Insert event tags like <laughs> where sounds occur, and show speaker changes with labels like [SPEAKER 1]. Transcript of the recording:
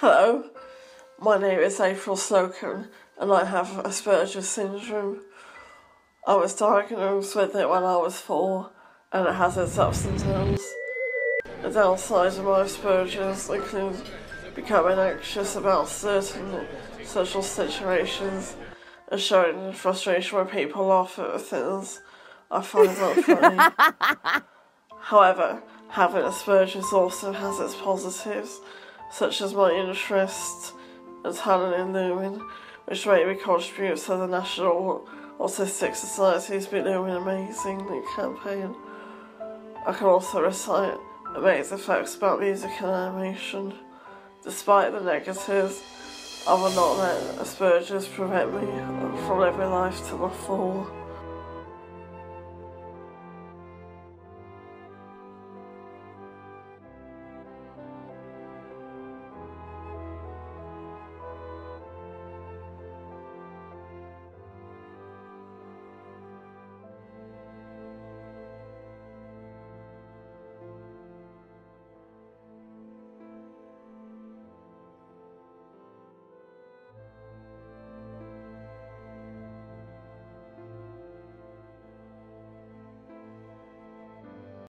[SPEAKER 1] Hello, my name is April Slocombe and I have Asperger's syndrome. I was diagnosed with it when I was four and it has its ups and downs. The downsides of my Asperger's include becoming anxious about certain social situations and showing frustration when people laugh at things I find unfunny. <laughs> However, having Asperger's also has its positives such as my interest and talent in looming, which made me contribute to the National Autistic Society's Be Looming Amazing campaign. I can also recite amazing facts about music and animation. Despite the negatives, I will not let Asperger's prevent me from living life to the full.